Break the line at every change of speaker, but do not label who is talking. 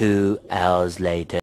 Two hours later.